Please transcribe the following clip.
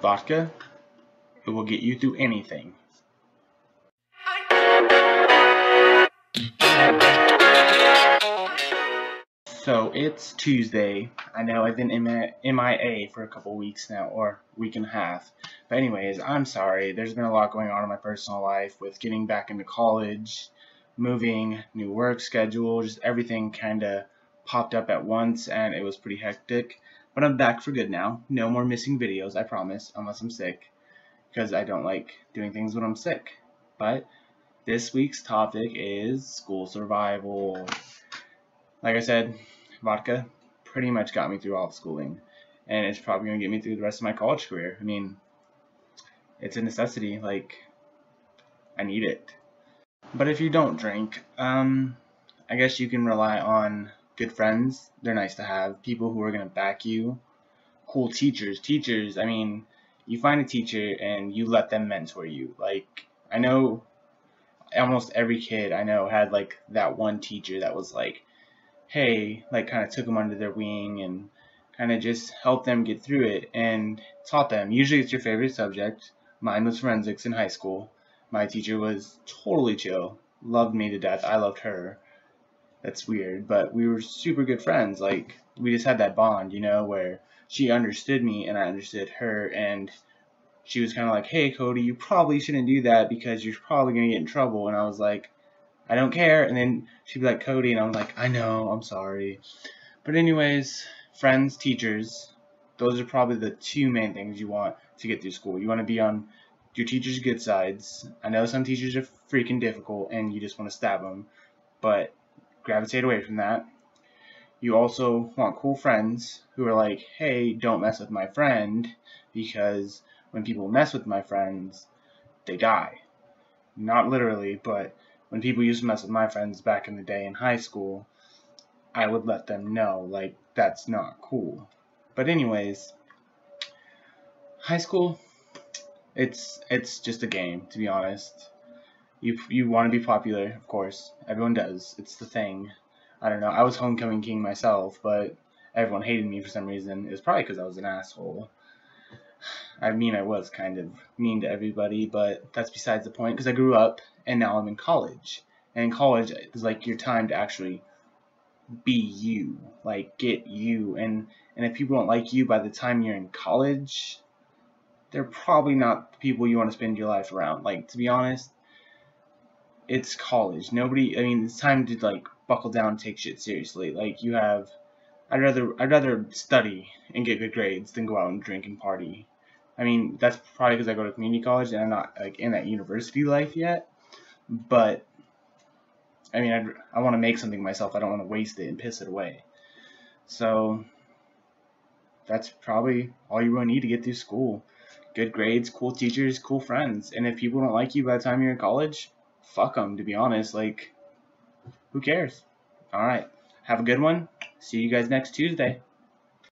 Vodka, it will get you through anything. So it's Tuesday. I know I've been in MIA for a couple weeks now, or week and a half. But anyways, I'm sorry. There's been a lot going on in my personal life with getting back into college, moving, new work schedule, just everything kind of popped up at once, and it was pretty hectic. But I'm back for good now. No more missing videos, I promise, unless I'm sick, because I don't like doing things when I'm sick. But this week's topic is school survival. Like I said, vodka pretty much got me through all of schooling, and it's probably going to get me through the rest of my college career. I mean, it's a necessity. Like, I need it. But if you don't drink, um, I guess you can rely on good friends. They're nice to have. People who are going to back you. Cool teachers. Teachers, I mean, you find a teacher and you let them mentor you. Like, I know almost every kid I know had like that one teacher that was like, hey, like kind of took them under their wing and kind of just helped them get through it and taught them. Usually it's your favorite subject. Mine was forensics in high school. My teacher was totally chill, loved me to death. I loved her. That's weird, but we were super good friends. Like we just had that bond, you know, where she understood me and I understood her and she was kind of like, "Hey, Cody, you probably shouldn't do that because you're probably going to get in trouble." And I was like, I don't care. And then she'd be like, Cody, and I'm like, I know, I'm sorry. But anyways, friends, teachers, those are probably the two main things you want to get through school. You want to be on your teacher's good sides. I know some teachers are freaking difficult and you just want to stab them, but gravitate away from that. You also want cool friends who are like, hey, don't mess with my friend because when people mess with my friends, they die. Not literally, but when people used to mess with my friends back in the day in high school, I would let them know, like, that's not cool. But anyways, high school, it's it's just a game, to be honest. You you want to be popular, of course. Everyone does. It's the thing. I don't know. I was homecoming king myself, but everyone hated me for some reason. It was probably because I was an asshole. I mean, I was kind of mean to everybody, but that's besides the point because I grew up and now I'm in college. And in college is like your time to actually be you, like get you. And and if people don't like you by the time you're in college, they're probably not the people you want to spend your life around. Like to be honest, it's college. Nobody. I mean, it's time to like buckle down and take shit seriously. Like you have. I'd rather I'd rather study and get good grades than go out and drink and party. I mean, that's probably because I go to community college and I'm not like in that university life yet. But I mean, I'd, I want to make something myself. I don't want to waste it and piss it away. So that's probably all you really need to get through school. Good grades, cool teachers, cool friends. And if people don't like you by the time you're in college, fuck them, to be honest. Like, who cares? All right. Have a good one. See you guys next Tuesday.